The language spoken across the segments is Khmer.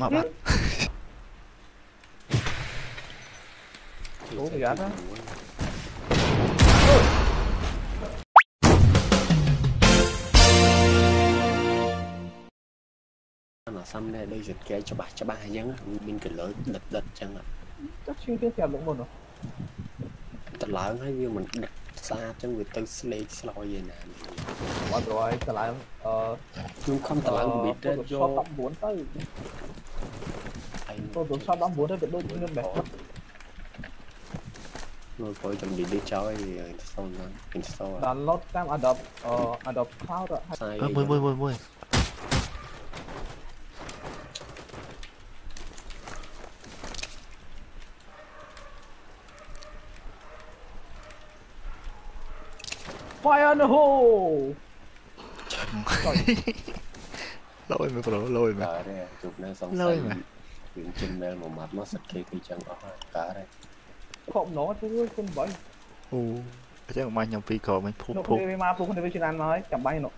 មកបាត់ Ủa, mày gạt á? អាសាំនេះដូចជាគេច្បាស់ច្បាស់អញ្ចឹងមានកលើដិតដិតអញ្ចឹង chắc chưa tiếp theo đúng không តឡើងហើយវាមិនដិតស្អាតអញ្ចឹងវាទៅស្លេកស្លោយឯណា What do I climb? Ờ... You come climb with the job. Shot bốn tới. Tôi tưởng shot bốn tới việc đôi chân mẹ. Rồi có chuẩn bị đi chơi install install. Download cam Adobe, ờ, Adobe Cloud rồi À, 10 10 10 10. Fire in the hole លយមើលប្រូលយមើលកើតទេជប់នៅសង្ស័ឡើយយមែនយើងជិនមែលមួយម៉ាត់មកសិតគេគឺចឹងអស់ហើយកើតទេ không nó chứ không vậy អូអញ្ចឹងមកខ្ញុំពីរក្រមិញភុប nó ភុប không đi mà không đi với chị Lan nói chẳng bay nó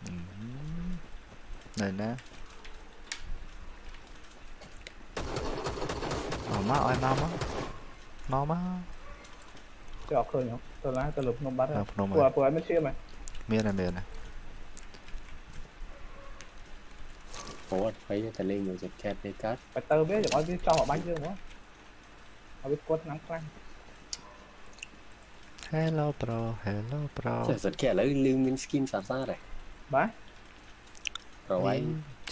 ណែណាមកមកឲ្យមកមកមកមក tôi học khơi nhở tôi lá tôi lục nông bắt នៅ rồi ភ្នំ vừa vừa mới chia mày មានហើយមានហើយព្រោះអត់ភ័យតែលេងយកចិត្តខេតនេះកើត phải tơ biết chẳng nói biết cho họ bánh chưa nữa họ biết quất nắng căng Hello bro Hello bro ចេះសិតគេឥឡូវលឺមាន skin សាសាដែរ bá ប្រវៃ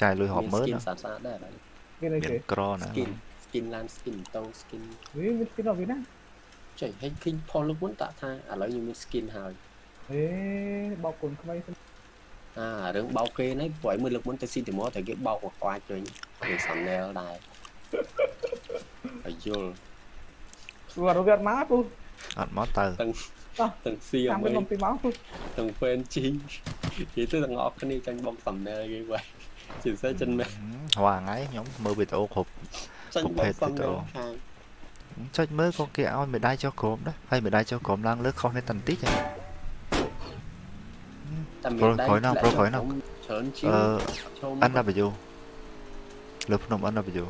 ចាយលុយរាប់ម៉ឺន skin ណាសាសាដែរឥឡូវ cái này មាន gì ក្រណា skin skin ឡាន skin តោ skin ví biết cái nào biết nè ចុយហេឃើញផលលោកមុនតាថាឥឡូវខ្ញុំមាន skin ហើយ ê bao cồn không ai អារឿងបោកគេនេះព្រោះឲ្យមើលលើកមុនទៅស៊ីទីម៉ូតែគេបោកមកខ្វាច់វិញវាសំណែលដែរហើយយល់ vừa nó việt má tôi អត់មកទៅទាំងទាំងស៊ីអ làm មេ cái công ty máu tôi ទាំងហ្វេនជីនិយាយទៅទាំងអស់គ្នាចាញ់បងសំណែលគេវិញជាពិសេសចិនមែនរាល់ថ្ងៃខ្ញុំមើលវីដេអូគ្រប់ចាញ់បងសំណែលខាង ចុចមើលក៏គេឲ្យមេដាយចុះក្រុមដែរហើយមេដាយចុះក្រុមឡើងលើខុសនេះតន្តិចហ្នឹងតែមានដែរប្រូក្រោយណាប្រូក្រោយណាច្រើនជាអឺចូល NW លើភ្នំ NW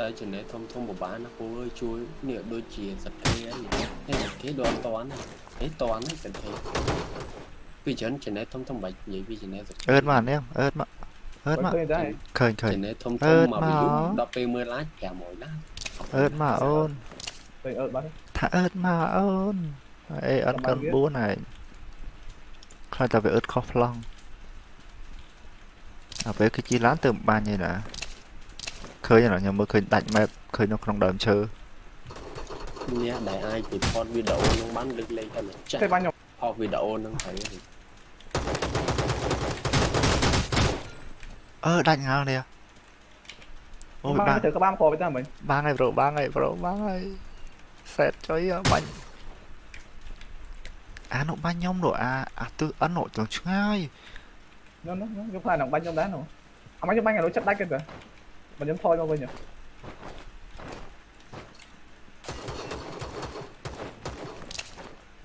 តែចំណេះធំធំបបាណាពូអើយជួយនេះដូចជាសក្តិហើយនេះគេដូចអត់តន់ទេតន់ហ្នឹងសក្តិពីច្រើនចំណេះធំធំបាច់និយាយពីចំណេះសក្តិអឺតមកនេះអឺតមកអឺតមក Vẫn khơi đây ឃើញឃើញចំណេះធំធអឺំតមកមកវីយូដល់ពេលមើលឡាយ500ណាស់ អឺតមកអូន đây ở bắt ថាអឺតមកអូនអេអត់កើត4ហើយខ្លាចតែវាអឺតខុសប្លង់អាពេលគេជីឡានទៅមិនបាញ់ទេណាឃើញណាខ្ញុំមើលឃើញដាច់ map ឃើញនៅក្នុងដើមឈើនេះដែលអាចពីថតវីដេអូនឹងបានលើកលែងតែម្ចាស់ cái bao nhiêu ផុសវីដេអូនឹងទៅអឺដាច់ងាល់នេះ អូយបា bao ង nhiêu thử có ba khổ với ta mình បាងហើយប្រូបាងហើយប្រូបាងហើយសែតចុយបាញ់អានោះបាញ់ខ្ញុំនោះអាអាទិសអិននោះចង់ឆ្ងាយ nó nó nó giống phải là banh trong đá nữa à banh trong banh là nó chất đách kìa mình giống thôi mà bây giờ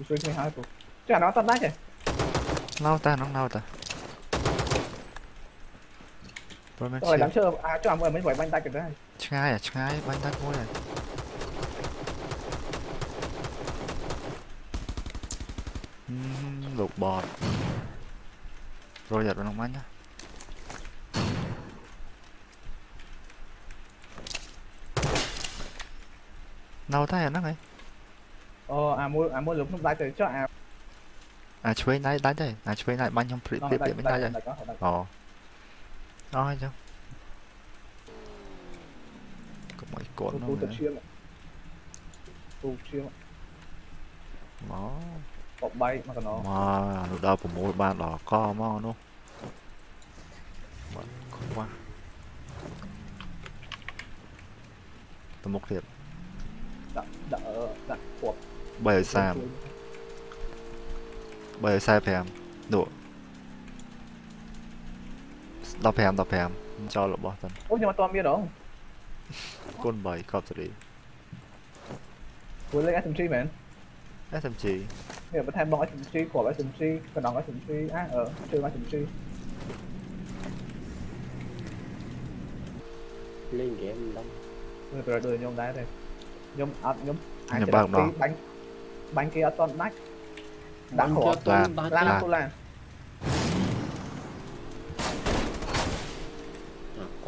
Tôi suy hai cuộc Chả nó tắt đách rồi ណៅតានោះណៅតា ព្រោះមិន Tôi lại dám chơi à cho làm mấy bảy banh tay kìa đấy ឆ្ងាយអាឆ្ងាយបាញ់ដាច់មួយហើយហឹមលោកបតប្រយ័ត្នក្នុងបាញ់ណាណៅតែអាហ្នឹងឯង ờ à mua à mua lúc lúc đách rồi cho à អាឆ្វេងដៃដាច់ហើយអាឆ្វេងដៃបាញ់ អូអស់ហើយចឹងកុំឲ្យគាត់ tôi នោះ tôi ណា tập chuyên tôi chuyên មក bọc bay mà còn nó មកអានោះដល់6បានដល់កមកនោះបាទខ្វះទៅមុខទៀត đặng đặng đặng cuộc 330 345នោះ 15 15ចោលរបស់ទៅ ôi nhưng mà toàn biết đó គុណ3កប់សេរី cuối lên SMG man SMG bây giờ bắt thêm bóng SMG của SMG còn đóng SMG à ờ chơi SMG លេងហ្គេមមិនដឹងវាប្រដូចខ្ញុំដែរទេខ្ញុំអត់ខ្ញុំខ្ញុំបើកម្ដងបាញ់បាញ់គេអត់តន់ដាច់បាដាក់ញ់គ្រាប់ទៅដាច់ឡានឡាគូឡាន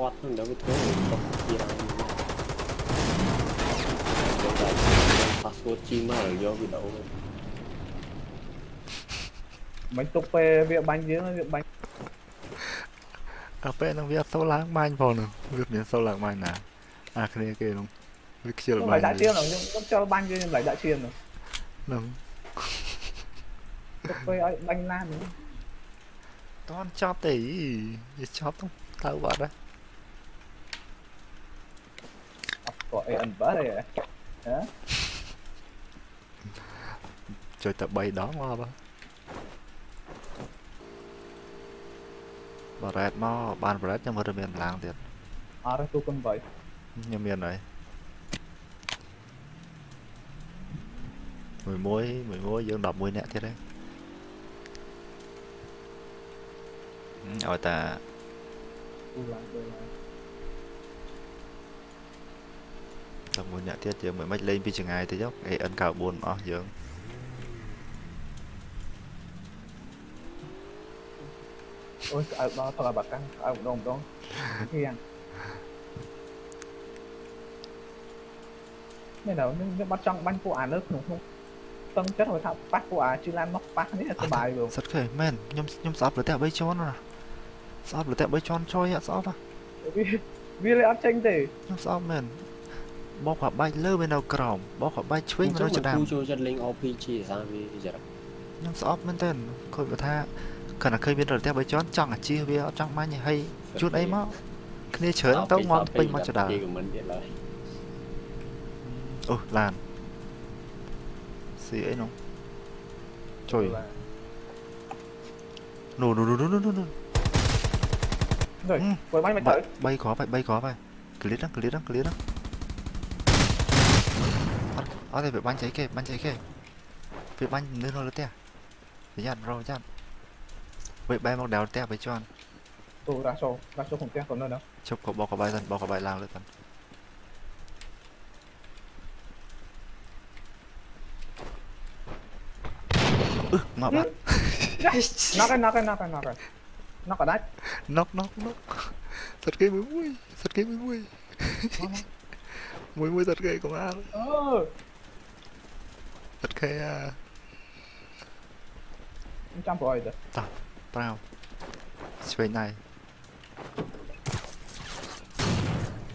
គាត់នឹងដល់វាធ្វើទុកជាហើយប៉ាសវតជីមកយកវីដេអូមិនទុកពេលវាបាញ់យើងវាបាញ់ដល់ពេលហ្នឹងវាអត់សូវឡើងបាញ់ផងហ្នឹងវាមានសូវឡើងបាញ់ណាអាគ្នាគេហ្នឹងវាខ្ជិលខ្ញុំបាឡៃញ់ដាក់ឈាមហ្នឹងខ្ញុំខ្ញុំចូលបាញ់យើងខ្ញុំឡៃដាក់ឈាមហ្នឹងហ្នឹងទុកពេលឲ្យបាញ់ឡានហ្នឹងតន់ចប់ទេវាចប់ទៅទៅបាត់ហើយ អត់ ក៏អីអិនបើទេហ៎ចុចតែ3ដងមកបាទបារ៉េតមកបានបារ៉េតខ្ញុំមើលទៅមានឡើងទៀតអត់ទូគុណបើខ្ញុំមានហើយមួយមួយមួយមួយយើង11នាក់ទៀតហើយហឹមឲ្យតាគូឡា នគូឡាន11នាក់ទៀតយើងមិនមិនលេងពីចងាយទៅចុះ AN94 អស់យើងអូយក្អើបដល់ថតបាកាំងក្អើបម្ដងម្ដងហៀងនេះដល់ខ្ញុំខ្ញុំបាត់ចង់បាញ់ពួកអាលើក្នុងក្នុងតឹងចិត្តគាត់ថាប៉ះពួកអាជឿឡានមកប៉ះនេះសុបាយបងសិតគេមែនខ្ញុំខ្ញុំស្អប់លតែ3ជាន់ណាស្អប់លតែ3ជាន់ចុយអត់ស្អប់ហ៎វាវាលេអត់ចេញទេខ្ញុំស្អប់មែន បោកក្បាច់លើវានៅក្រោមបោកក្បាច់ឆ្វេងវានៅច្រាមគូចូលចិត្តលេង RPG សារវាចរិតខ្ញុំស្អប់មែនតើគាត់គាត់ថាគាត់តែឃើញមានរតែ3ជាន់ចង់អាជីវាអត់ចង់បាញ់ទេហើយជួនអីមកគ្នាច្រើនទៅមកពេញមកចដាគេក៏មិនទៀតឡើយអូឡានស៊ីអីនោះចុយនោះនោះនោះនោះនោះ rồi quay máy mày tới 3គ្រាប់ហើយ3គ្រាប់ហើយ ក្លៀតហ្នឹងក្លៀតហ្នឹងក្លៀតហ្នឹងអត់អត់ទេវាបាញ់ចៃគេបាញ់ចៃគេវាបាញ់នៅនៅលើផ្ទះប្រយ័ត្នរងចាំវាបែរមកដៅផ្ទះបីជាន់ tù ra sổ ra sổ không tiếc còn nữa đâu ជប់ក៏បោកក្បាយសិនបោកក្បាយឡើងលើសិនអឺមកបាត់ nó cái nó cái nó cái nó cái nó cả đấy ណុកណុកណុកសិតគេមួយមួយសិតគេមួយ Czekaj. Tam pojdę. Tam, prawo. Słuchaj, naj.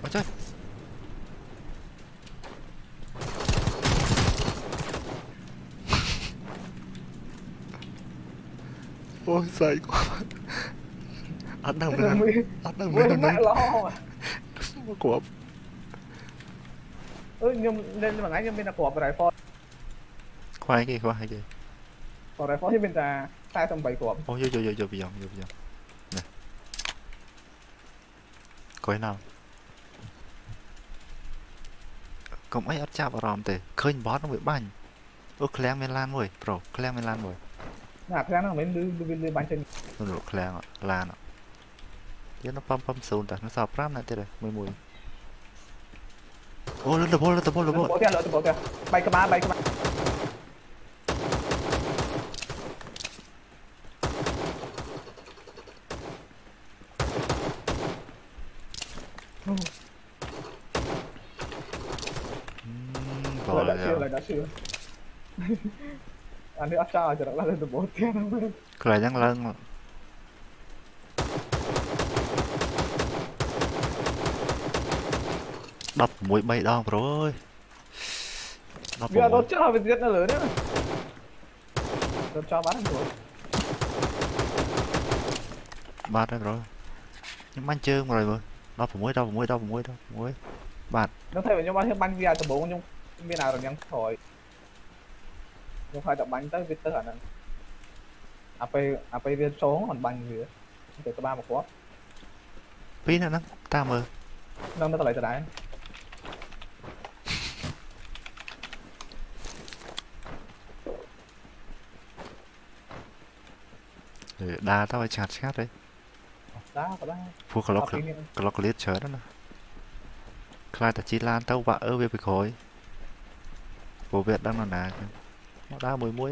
Chociaż. Ôi dày quá Ăn đâu mình Ăn đâu mình Mẹ lo à? Của Ơ ừ, nhưng lên mà ngay nhưng bên là của rifle ខ្វាយគេខ្វាយគេ của rifle thì bên là sai tầm bảy của អូយកយកយកយកពីយ៉ាងយកពីយ៉ាងនេះកុយណាកុំអីអត់ចាប់អារម្មណ៍ទេឃើញបតនឹងវាបាញ់អូឃ្លាំងមានឡានមួយប្រូឃ្លាំងមានឡានមួយ nè thế nó mới đưa đưa đưa bánh chân នោះឃ្លាំងអ่ะឡានអ่ะយើងនៅប៉ំប៉ំ0តែនៅសល់5ណាស់ទៀតហើយមួយមួយអូលឺលបលលបលលប bộ theo lỡ từ bộ theo bay cái ba bay cái ba បល rồi đã យើ chưa rồi đã chưa anh đi áp sao cho nó lên từ bộ theo ខ្លាចហ្នឹងឡើង16 3ដងប្រូអើយ Bây giờ 16 đốt chết là phải giết nó lớn đấy Đốt cho bắn rồi បាទហើយប្រូខ្ញុំបាញ់ជើងមកហើយមើល16 16 16 16បាទ nó thấy nhưng mà thêm bắn via từ bố nhưng bên nào rồi nhắn thôi nhưng phải tập bắn tới viết tới hả nè à pe à pe viết số còn bắn gì từ cái ba một quá ពីរនាក់ហ្នឹងតាមមើល nó nó lại từ đấy អឺដើរទៅឲ្យឆាត់ឆាត់ហី đá có đá ព្រោះក្លុក Học kinh nghiệm. ក្លុកក្លៀតច្រើនណាស់ខ្លាចតែជិះឡានទៅវាក់អឺវាពីក្រោយព្រោះវាអត់ដឹងនរណាគេ មកដើរមួយមួយ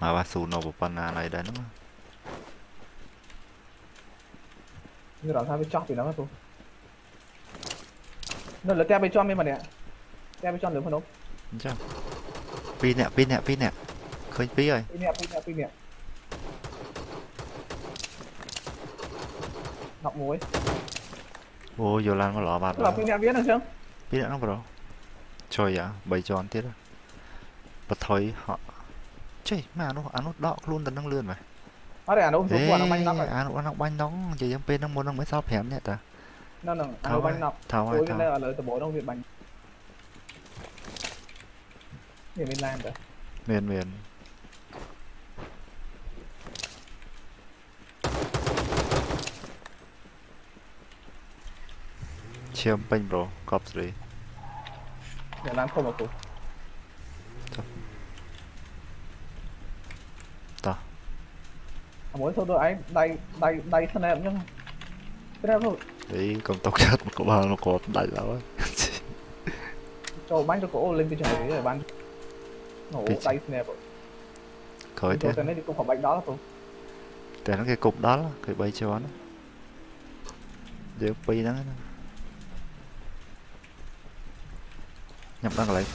មកបាស៊ូណូប៉ុណ្ណាណៃដែរហ្នឹង như là sao bị chọc thì nó thôi nó là te bị cho mình mà nè te bị cho được không អញ្ចឹងពីរនាក់ពីរនាក់ពីរនាក់ឃើញពីរហើយ pin nè pin nè pin nè ngọc muối អូយកឡានមកល្អបាត់ tức là pin nè biết được chưa ពីរ នាក់ហ្នឹងប្រូជួយអា3ជាន់ទៀតបថុយហក់ចេះមកអានោះអានោះដកខ្លួនទៅនឹងលឿនមែន nó để nó ôm អេ xuống quả nó banh nóc rồi អានោះអានោះបាញ់ដងនិយាយយ៉ាងពេលហ្នឹងមុនហ្នឹងមិនសល់5នាក់តា nó là Thao nó ơi, banh nóc ថោហើយ tối ថោ cái đây là lời từ bố đông việt banh để mình làm rồi មានមានឈាមពេញប្រូកប់ស្រី để làm không mà cụ Thôi. Tao. à, muốn thôi đôi ấy đây đây đây thân em nhá cái này thôi អីកុំຕົកចិត្តមកក្បាលមកគាត់ដាច់ឡើយ cho banh cho cổ lên cái trời đấy rồi banh nổ Bị đây snap rồi ក្រោយ Thì ទៀត tôi cái này thì cũng phải banh đó là tôi តែហ្នឹងគេគប់ដល់គេ3ជាន់យើងពីរហ្នឹងណាញ៉ាំដ ល់កន្លែង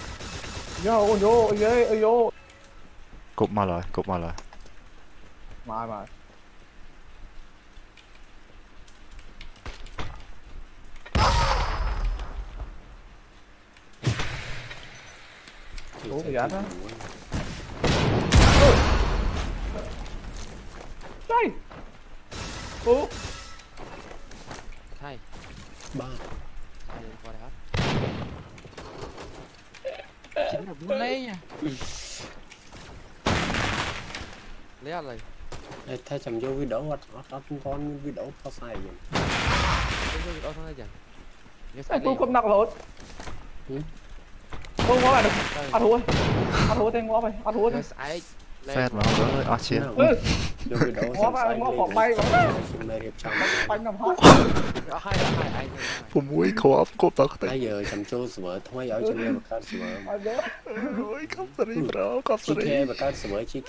vô vô ơi ơi vô គប់មកឡើយគប់មកឡើយ mà mà Thì Ủa, sẽ thì giá chịu đó. đủ. đây ủa ใช่ ba chính là muốn lấy nha. Lấy à lấy thế chậm vô video hoặc hoặc chúng con video có sai gì. Chúng tôi video thôi chứ anh tôi cũng nặng rồi. Ừ. Không có bạn được. Ăn húa ăn húa tên ngõ mày. Ăn húa thôi ហ្វេតមកហើយអស់ជាយកវីដេអូសំសាយមកបៃបងនៅរៀបចំបាញ់កំហុសអស់ហើយអស់ហើយ6គ្រាប់គប់តខ្ទេហើយចាំចូល server ថ្មីឲ្យជំនាញបង្កើត server អត់ទេអូយកុំសេរីប្រូកុំសេរីបង្កើត server ជី